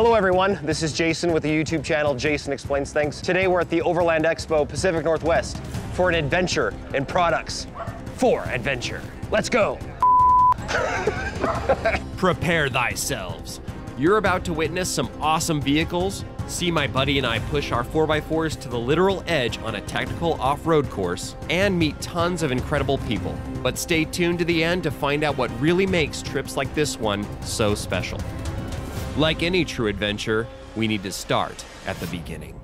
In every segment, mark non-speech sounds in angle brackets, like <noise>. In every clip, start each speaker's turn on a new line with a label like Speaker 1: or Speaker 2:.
Speaker 1: Hello everyone, this is Jason with the YouTube channel Jason Explains Things. Today we're at the Overland Expo Pacific Northwest for an adventure in products for adventure. Let's go. <laughs>
Speaker 2: Prepare thyself. You're about to witness some awesome vehicles, see my buddy and I push our 4x4s to the literal edge on a technical off road course, and meet tons of incredible people. But stay tuned to the end to find out what really makes trips like this one so special. Like any true adventure, we need to start at the beginning.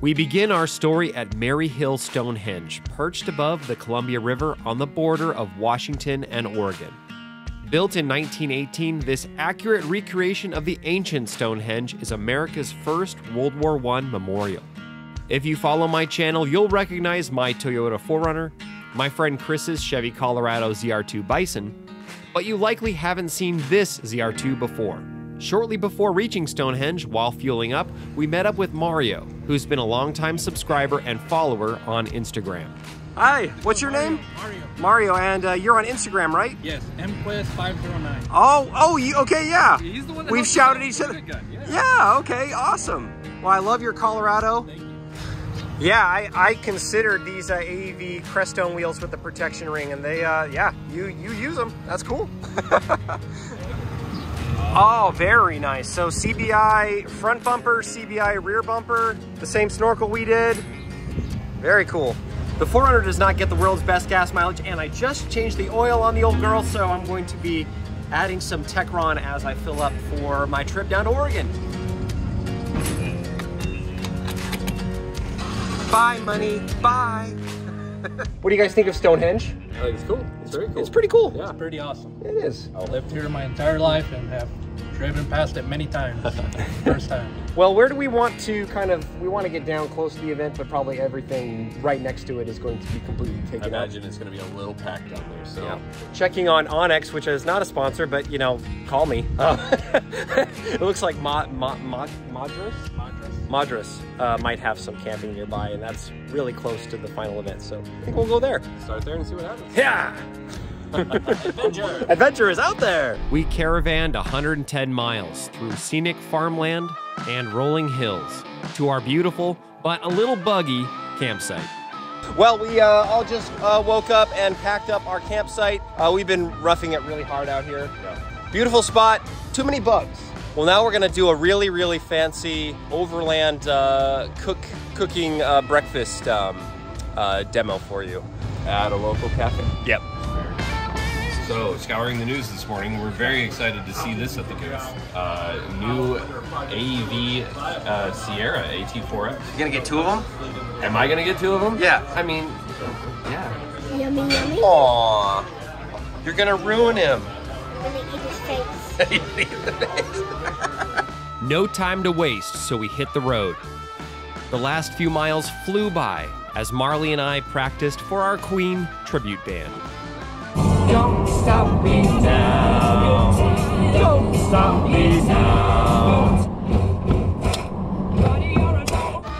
Speaker 2: We begin our story at Maryhill Stonehenge, perched above the Columbia River on the border of Washington and Oregon. Built in 1918, this accurate recreation of the ancient Stonehenge is America's first World War I memorial. If you follow my channel, you'll recognize my Toyota 4Runner, my friend Chris's Chevy Colorado ZR2 Bison, but you likely haven't seen this ZR2 before. Shortly before reaching Stonehenge, while fueling up, we met up with Mario, who's been a longtime subscriber and follower on Instagram.
Speaker 1: Hi, what's your name?
Speaker 3: Mario.
Speaker 1: Mario, and uh, you're on Instagram, right?
Speaker 3: Yes, MQuest509.
Speaker 1: Oh, oh, you, okay, yeah.
Speaker 3: He's the one that
Speaker 1: We've shouted each other.
Speaker 3: gun, Yeah.
Speaker 1: Yeah, okay, awesome. Well, I love your Colorado.
Speaker 3: Thank you.
Speaker 1: Yeah, I, I considered these uh, AEV Crestone wheels with the protection ring, and they, uh, yeah, you you use them. That's cool. <laughs> oh, very nice. So CBI front bumper, CBI rear bumper, the same snorkel we did. Very cool. The 400 does not get the world's best gas mileage, and I just changed the oil on the old girl, so I'm going to be adding some Techron as I fill up for my trip down to Oregon. Bye, money. Bye. what do you guys think of Stonehenge?
Speaker 4: Uh, it's cool. It's very cool.
Speaker 1: It's pretty cool.
Speaker 4: Yeah.
Speaker 3: it's Pretty awesome.
Speaker 1: It is.
Speaker 3: I've lived here my entire life and have driven past it many times. <laughs> First time.
Speaker 1: Well, where do we want to kind of, we want to get down close to the event, but probably everything right next to it is going to be completely
Speaker 4: I
Speaker 1: taken up.
Speaker 4: imagine it's going to be a little packed down there. So
Speaker 1: Yeah. Checking on onX, which is not a sponsor, but you know, call me. Uh, <laughs> it looks like Ma- Ma- Ma- Madras?
Speaker 3: Madras.
Speaker 1: Madras uh, might have some camping nearby, and that's really close to the final event, so I think we'll go there.
Speaker 4: start there and see what happens.
Speaker 1: Yeah!
Speaker 4: Adventure. <laughs>
Speaker 1: Adventure is out there!
Speaker 2: We caravanned 110 miles through scenic farmland and rolling hills to our beautiful but a little buggy campsite.
Speaker 1: Well, we uh, all just uh, woke up and packed up our campsite. Uh, we've been roughing it really hard out here. Beautiful spot, too many bugs. Well, now we're gonna do a really, really fancy overland uh, cook cooking uh, breakfast um, uh, demo for you.
Speaker 4: At a local cafe.
Speaker 1: Yep.
Speaker 4: So, scouring the news this morning, we're very excited to see this at the booth. Uh, new AEV uh, Sierra AT4X.
Speaker 1: You gonna get two of them?
Speaker 4: Am I going to get two of them?
Speaker 1: Yeah.
Speaker 4: I mean, yeah.
Speaker 5: Yummy, yummy.
Speaker 1: Aww. You're gonna ruin him.
Speaker 5: I'm gonna eat his face.
Speaker 2: No time to waste, so we hit the road. The last few miles flew by as Marley and I practiced for our Queen tribute band.
Speaker 6: Don't stop me now. Don't stop me now.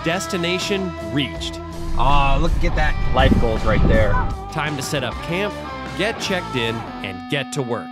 Speaker 2: Destination reached.
Speaker 1: Aw, look, get that life goals right there.
Speaker 2: Time to set up camp, get checked in, and get to work.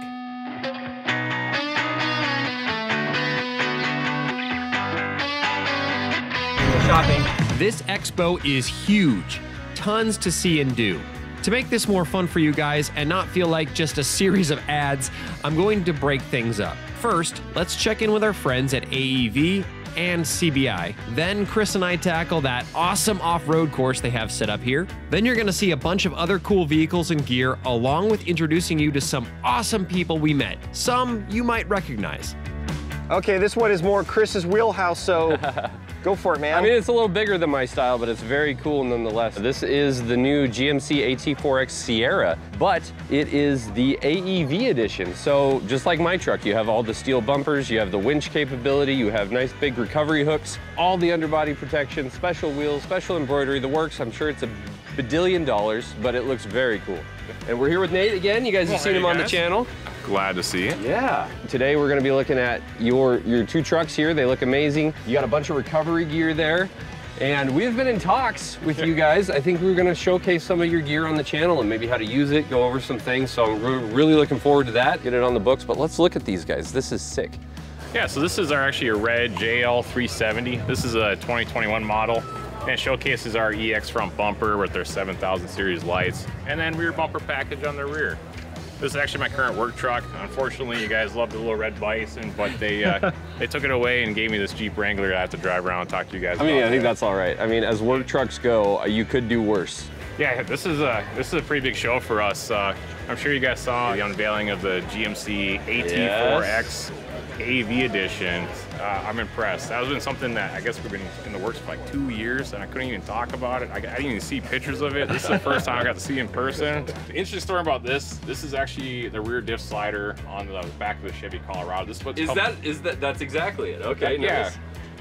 Speaker 1: Shopping.
Speaker 2: This expo is huge. Tons to see and do. To make this more fun for you guys and not feel like just a series of ads, I'm going to break things up. First, let's check in with our friends at AEV and CBI. Then Chris and I tackle that awesome off-road course they have set up here. Then you're going to see a bunch of other cool vehicles and gear along with introducing you to some awesome people we met. Some you might recognize.
Speaker 1: Okay, this one is more Chris's wheelhouse, so <laughs> go for it, man.
Speaker 7: I mean, it's a little bigger than my style, but it's very cool nonetheless. This is the new GMC AT4X Sierra, but it is the AEV edition. So just like my truck, you have all the steel bumpers, you have the winch capability, you have nice big recovery hooks, all the underbody protection, special wheels, special embroidery, the works. I'm sure it's a badillion dollars, but it looks very cool. And we're here with Nate again. You guys have seen him on the channel.
Speaker 8: Glad to see it.
Speaker 7: Yeah. Today we're gonna be looking at your, your two trucks here. They look amazing. You got a bunch of recovery gear there. And we've been in talks with you guys. I think we're gonna showcase some of your gear on the channel and maybe how to use it, go over some things. So I'm really looking forward to that. Get it on the books, but let's look at these guys. This is sick.
Speaker 8: Yeah, so this is our actually a red JL370. This is a 2021 model. And it showcases our EX front bumper with their 7000 series lights and then rear bumper package on the rear. This is actually my current work truck. Unfortunately, you guys love the little red bison, but they uh, <laughs> they took it away and gave me this Jeep Wrangler I have to drive around and talk to you guys
Speaker 7: I mean,
Speaker 8: about.
Speaker 7: I think that's all right. I mean, as work trucks go, uh, you could do worse.
Speaker 8: Yeah, this is a this is a pretty big show for us. Uh, I'm sure you guys saw the unveiling of the GMC AT4X AEV edition. Uh, I'm impressed. That has been something that I guess we've been in the works for like two years, and I couldn't even talk about it. I, I didn't even see pictures of it. This is the first time I got to see in person. The interesting story about this: this is actually the rear diff slider on the back of the Chevy Colorado. This is what's come-
Speaker 7: is that that's exactly it? Okay,
Speaker 8: yeah.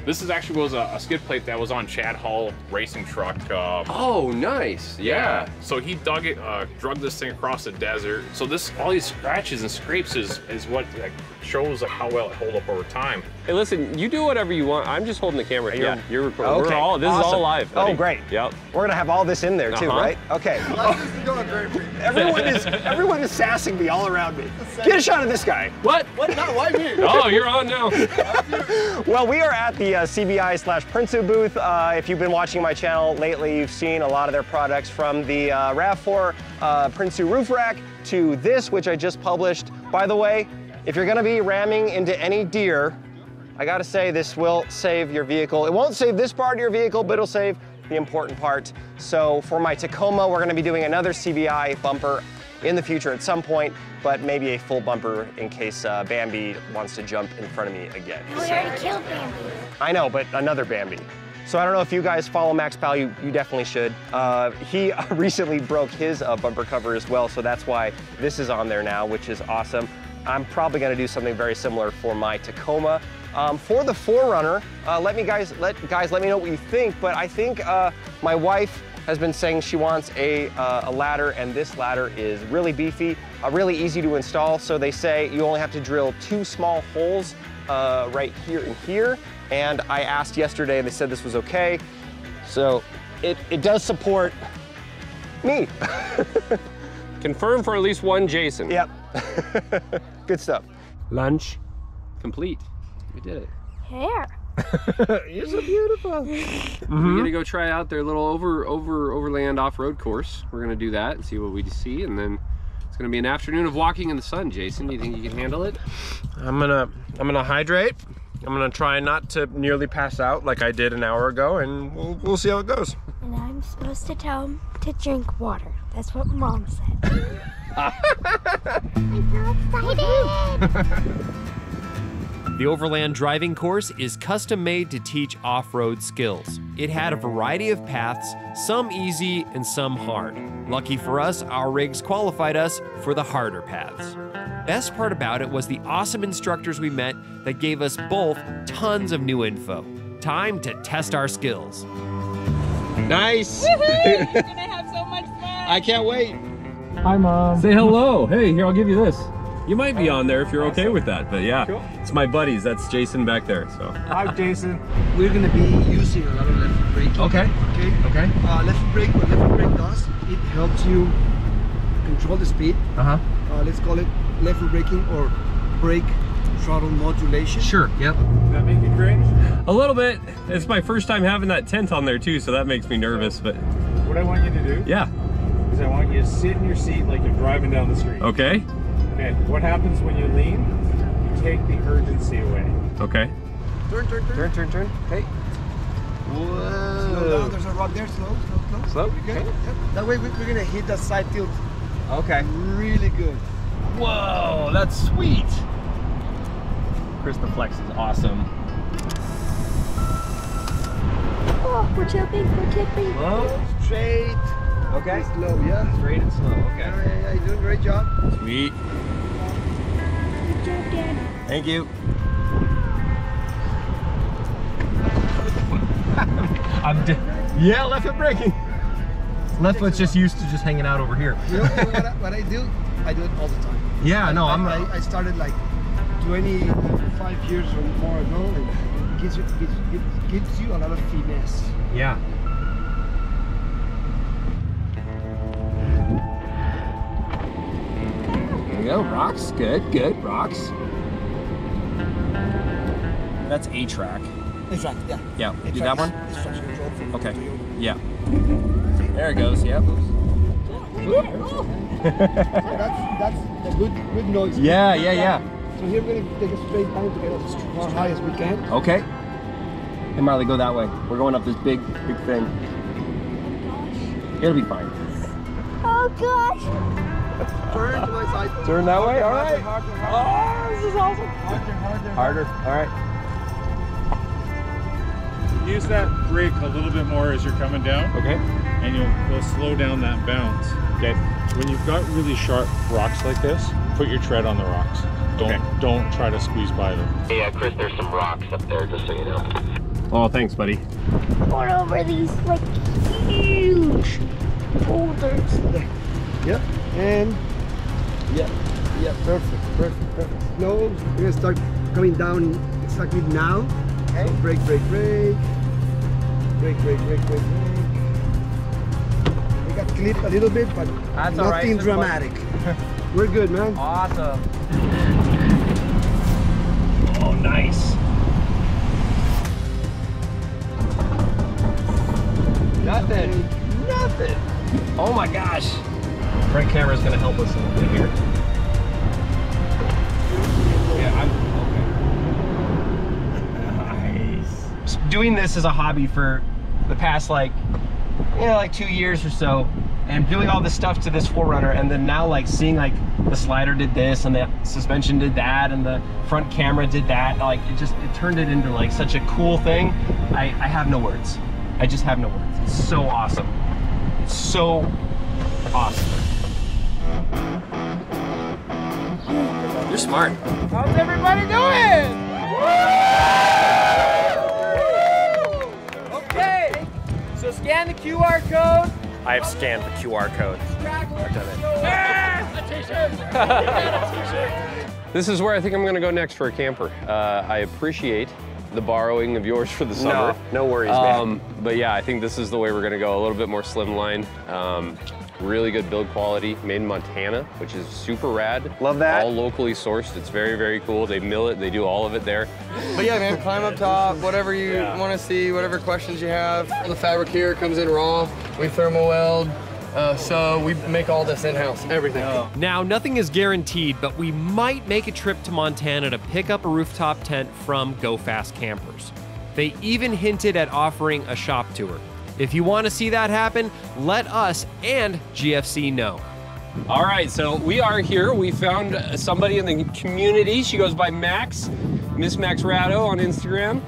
Speaker 8: This is actually was a, a skid plate that was on Chad Hall racing truck. Uh,
Speaker 7: Oh, nice. Yeah.
Speaker 8: so he dug it, uh, drug this thing across the desert. So this, all these scratches and scrapes is, is what like, shows like, how well it hold up over time.
Speaker 7: Hey, listen, you do whatever you want. I'm just holding the camera.
Speaker 1: You're-
Speaker 7: yeah, you're recording. We're
Speaker 1: Okay,
Speaker 7: all. This is all
Speaker 1: awesome.
Speaker 7: live.
Speaker 1: Oh, great.
Speaker 7: Yep.
Speaker 1: We're gonna have all this in there too,
Speaker 7: Uh-huh.
Speaker 1: right? Okay. <laughs> everyone is everyone is sassing me all around me. Get a shot of this guy.
Speaker 7: What?
Speaker 1: What? Not why me?
Speaker 7: Oh, you're on now. <laughs>
Speaker 1: Well, we are at the uh, CBI slash Prinsu booth. Uh, if you've been watching my channel lately, you've seen a lot of their products from the uh, RAV4 uh, Prinsu roof rack to this, which I just published. By the way, if you're gonna be ramming into any deer, I gotta say this will save your vehicle. It won't save this part of your vehicle, but it'll save the important part. So for my Tacoma, we're gonna be doing another CBI bumper in the future at some point, but maybe a full bumper in case uh, Bambi wants to jump in front of me again.
Speaker 5: We already killed Bambi.
Speaker 1: I know, but another Bambi. So I don't know if you guys follow Max Pal, you, you definitely should. Uh, he <laughs> recently broke his uh, bumper cover as well, so that's why this is on there now, which is awesome. I'm probably gonna do something very similar for my Tacoma. Um, for the 4Runner, uh, let me guys, let guys, let me know what you think, but I think uh, my wife has been saying she wants a, uh, a ladder, and this ladder is really beefy, uh, really easy to install. So they say you only have to drill two small holes uh, right here and here. And I asked yesterday, and they said this was okay. So it, it does support me. <laughs>
Speaker 7: Confirm for at least one Jason.
Speaker 1: yep. <laughs> Good stuff. Lunch.
Speaker 7: Complete. We did it.
Speaker 5: Hair. <laughs>
Speaker 1: You're so beautiful.
Speaker 7: We're mm-hmm. gonna go try out their little over over overland off-road course. We're gonna do that and see what we see, and then it's gonna be an afternoon of walking in the sun. Jason, do you think you can handle it?
Speaker 1: I'm gonna I'm gonna hydrate. I'm gonna try not to nearly pass out like I did an hour ago, and we'll, we'll see how it goes.
Speaker 5: And I'm supposed to tell him to drink water. That's what mom said. I'm so excited.
Speaker 2: The Overland Driving Course is custom made to teach off road skills. It had a variety of paths, some easy and some hard. Lucky for us, our rigs qualified us for the harder paths. Best part about it was the awesome instructors we met that gave us both tons of new info. Time to test our skills.
Speaker 1: Nice.
Speaker 9: We're gonna <laughs> have so much fun.
Speaker 1: I can't wait.
Speaker 3: Hi, mom.
Speaker 10: Say hello. Hey, here, I'll give you this. You might be on there if you're okay with that, but yeah. It's my buddies. That's Jason back there, so.
Speaker 3: Hi, Jason.
Speaker 11: We're gonna be using a lot of left braking.
Speaker 1: Okay.
Speaker 11: Okay.
Speaker 1: Okay.
Speaker 11: Uh, left brake, what left brake does, it helps you control the speed.
Speaker 1: Uh huh.
Speaker 11: Uh, let's call it left braking or brake throttle modulation.
Speaker 1: Sure. Yep.
Speaker 3: Does That make you cringe?
Speaker 10: A little bit. It's my first time having that tent on there too, so that makes me nervous, but
Speaker 3: What I want you to do
Speaker 10: yeah.
Speaker 3: is I want you to sit in your seat like you're driving down the street.
Speaker 10: Okay.
Speaker 3: Okay. What happens when you lean? You take the urgency away.
Speaker 10: Okay.
Speaker 11: Turn, turn, turn.
Speaker 1: Turn, turn, turn. Okay.
Speaker 11: Slow down. There's a rock there. Slow, slow, slow.
Speaker 1: Slow,
Speaker 11: You good?
Speaker 1: okay.
Speaker 11: Yep. That way we- we're gonna hit that side tilt
Speaker 1: Okay.
Speaker 11: really good.
Speaker 1: Whoa, that's sweet. Chris the Flex is awesome.
Speaker 5: Oh, we're tipping, we're tipping.
Speaker 1: Slow.
Speaker 11: Straight.
Speaker 1: Okay.
Speaker 11: Slow, yeah.
Speaker 1: Straight and slow. Okay.
Speaker 11: yeah, yeah. You're doing a great job.
Speaker 10: Sweet.
Speaker 5: Good job, Dad.
Speaker 1: Thank you. <laughs> I'm di- yeah, left foot braking. Left foot's just used to just hanging out over here.
Speaker 11: You know, what, I, <laughs> what I do? I do it all the time.
Speaker 1: Yeah, no,
Speaker 11: I,
Speaker 1: I'm.
Speaker 11: I, I started like 25 years or more ago, and it gives you, gives, gives, gives you a lot of finesse.
Speaker 1: Yeah.
Speaker 10: Go. Rocks. Good, good. Rocks. That's A track.
Speaker 11: Exactly, yeah.
Speaker 10: Yeah.
Speaker 11: A
Speaker 10: Do that one?
Speaker 11: is traction control from
Speaker 10: Okay. Yeah. There it goes. Yep. <laughs>
Speaker 11: That's that's the good good noise.
Speaker 10: Yeah, yeah, yeah.
Speaker 11: So here we're gonna take a straight down to get us as far high as we can.
Speaker 10: Okay. Hey Marley, go that way. We're going up this big, big thing. It'll be fine.
Speaker 5: Oh gosh.
Speaker 11: Turn to my side.
Speaker 10: Turn that way. All right.
Speaker 11: Oh,
Speaker 10: this is awesome.
Speaker 11: Harder, harder.
Speaker 10: Harder. All right.
Speaker 12: Use that brake a little bit more as you're coming down.
Speaker 10: Okay.
Speaker 12: And you'll, you'll slow down that bounce.
Speaker 10: Okay.
Speaker 12: When you've got really sharp rocks like this, put your tread on the rocks. Don't don't try to squeeze by them.
Speaker 7: Yeah, uh, Chris, there's some rocks up there, just so you know.
Speaker 10: Oh, thanks, buddy.
Speaker 5: Going over these like huge boulders.
Speaker 11: Yep. And yeah, yeah, perfect, perfect, perfect. No, we're gonna start coming down exactly now. Okay. So break break break break brake, brake, brake, brake. We got clipped a little bit, but
Speaker 1: That's
Speaker 11: nothing
Speaker 1: it's
Speaker 11: dramatic. <laughs> we're good, man.
Speaker 1: Awesome. Oh, nice. Nothing. Nothing. Oh my gosh. Front camera is gonna help us a little bit here. Yeah, I'm okay. <laughs> Nice. Doing this as a hobby for the past like, you know, like two years or so, and doing all this stuff to this 4Runner, and then now like seeing like the slider did this, and the suspension did that, and the front camera did that. Like it just it turned it into like such a cool thing. I I have no words. I just have no words. It's so awesome. It's so awesome. Smart.
Speaker 6: How's everybody doing? Okay, so scan the QR code.
Speaker 1: I have scanned the QR code. I've done it.
Speaker 7: This is where I think I'm gonna go next for a camper. Uh, I appreciate the borrowing of yours for the summer.
Speaker 1: No, no worries, man.
Speaker 7: Um, but yeah, I think this is the way we're gonna go. A little bit more slimline. Um, really good build quality, made in Montana, which is super rad.
Speaker 1: Love that.
Speaker 7: All locally sourced. It's very, very cool. They mill it. They do all of it there.
Speaker 13: But yeah, man, climb up top, whatever you want to see, whatever questions you have. The fabric here comes in raw. We thermal weld. Uh, so we make all this in-house, everything.
Speaker 2: Now, nothing is guaranteed, but we might make a trip to Montana to pick up a rooftop tent from Go Fast Campers. They even hinted at offering a shop tour. If you want to see that happen, let us and GFC know.
Speaker 7: All right, so we are here. We found somebody in the community. She goes by Max, Miss Max Ratto on Instagram.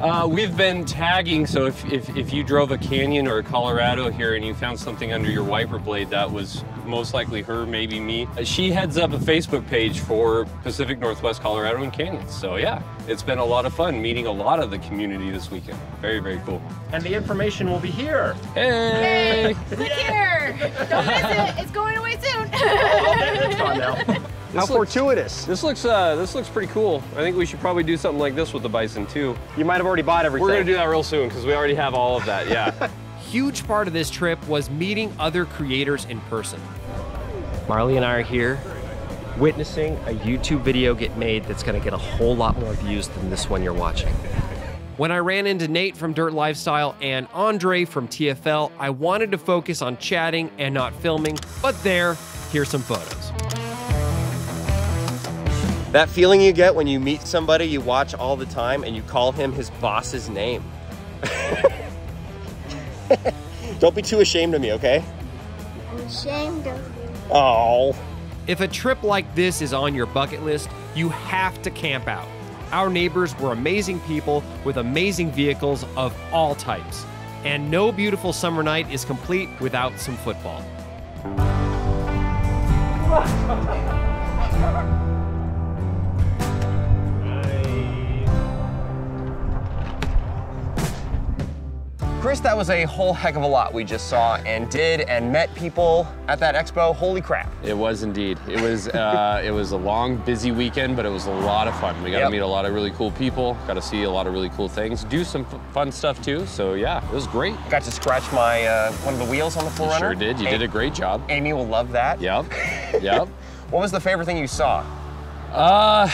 Speaker 7: Uh, we've been tagging, so if, if, if you drove a canyon or a Colorado here and you found something under your wiper blade, that was most likely her, maybe me. She heads up a Facebook page for Pacific Northwest Colorado and canyons. So yeah, it's been a lot of fun meeting a lot of the community this weekend. Very, very cool.
Speaker 1: And the information will be here.
Speaker 7: Hey!
Speaker 9: Click <laughs> here. Don't miss it. It's going away soon.
Speaker 1: it's gone now. How fortuitous.
Speaker 7: This looks uh, this looks pretty cool. I think we should probably do something like this with the bison too.
Speaker 1: You might have already bought everything.
Speaker 7: We're gonna do that real soon because we already have all of that. Yeah. <laughs>
Speaker 2: Huge part of this trip was meeting other creators in person.
Speaker 1: Marley and I are here witnessing a YouTube video get made that's gonna get a whole lot more views than this one you're watching.
Speaker 2: When I ran into Nate from Dirt Lifestyle and Andre from TFL, I wanted to focus on chatting and not filming, but there, here's some photos.
Speaker 1: That feeling you get when you meet somebody you watch all the time and you call him his boss's name. <laughs> Don't be too ashamed of me, okay?
Speaker 5: I'm ashamed of you.
Speaker 1: Oh.
Speaker 2: If a trip like this is on your bucket list, you have to camp out. Our neighbors were amazing people with amazing vehicles of all types. And no beautiful summer night is complete without some football. <laughs>
Speaker 1: Chris that was a whole heck of a lot we just saw and did and met people at that expo. Holy crap.
Speaker 7: It was indeed. It was uh, <laughs> it was a long, busy weekend, but it was a lot of fun. We got
Speaker 1: Yep.
Speaker 7: to meet a lot of really cool people, got to see a lot of really cool things, do some f- fun stuff too. So yeah, it was great.
Speaker 1: Got to scratch my uh, one of the wheels on the
Speaker 7: You
Speaker 1: 4Runner.
Speaker 7: sure did. You did a great job.
Speaker 1: Amy will love that.
Speaker 7: Yep. <laughs> Yep.
Speaker 1: what was the favorite thing you saw?
Speaker 7: Uh,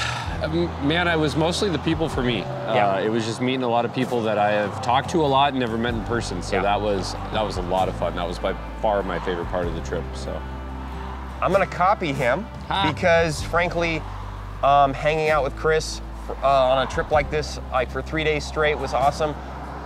Speaker 7: man, it was mostly the people for me.
Speaker 1: Yeah.
Speaker 7: Uh, it was just meeting a lot of people that I have talked to a lot and never met in person. So that was that was a lot of fun. That was by far my favorite part of the trip. So
Speaker 1: I'm gonna copy him because, frankly, um, hanging out with Chris uh, on a trip like this, like for three days straight, was awesome.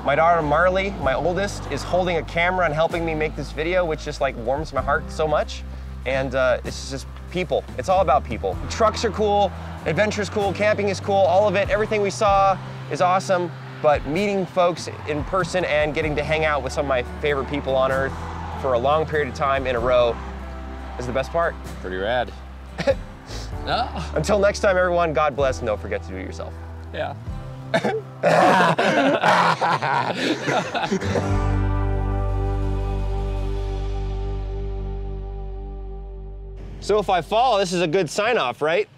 Speaker 1: My daughter Marley, my oldest, is holding a camera and helping me make this video, which just like warms my heart so much. And uh, it's just people. It's all about people. Trucks are cool, adventure's cool, camping is cool, all of it. Everything we saw is awesome. But meeting folks in person and getting to hang out with some of my favorite people on earth for a long period of time in a row is the best part.
Speaker 7: Pretty rad. <laughs>
Speaker 1: Until next time, everyone, God bless, and don't forget to do it yourself.
Speaker 7: Yeah. <laughs> <laughs>
Speaker 1: So if I fall, this is a good sign off, right?